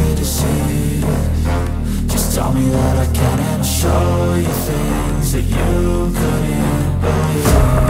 a disease Just tell me that I can and I'll show you things that you couldn't believe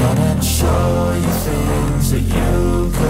can and show you things that you couldn't